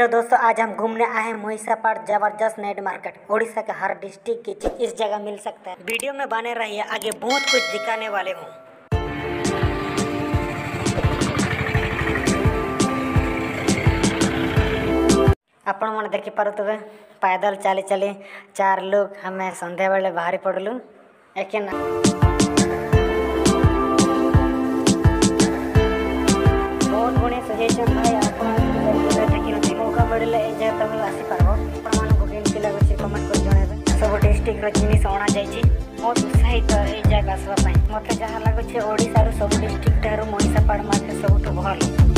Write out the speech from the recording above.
Hello दोस्तों, आज हम घूमने आए हैं मोहिसा ज़बरदस्त नाइट मार्केट। ओड़िशा के हर डिस्ट्रिक्ट की इस जगह मिल सकता है। वीडियो में बने रहिए, आगे बहुत कुछ दिखाने वाले हूँ। आपण मैंने पारे पैदल चली चली, चार लोग हमें सन्ध्या बेले बाहरी पड़लु। एक बहुत बढ़िया ଶୀଘ୍ର ଜିନିଷ ଅଣାଯାଇଛି ବହୁତ ଉତ୍ସାହିତ ଏଇ ଜାଗାକୁ ଆସିବା ପାଇଁ। ମୋତେ ଯାହା ଲାଗୁଛି ଓଡ଼ିଶାରୁ ସବୁ ଡିଷ୍ଟ୍ରିକ୍ଟ ଠାରୁ ମଣିଷାପାଳ ମାର୍କେଟ୍ ସବୁଠୁ ଭଲ।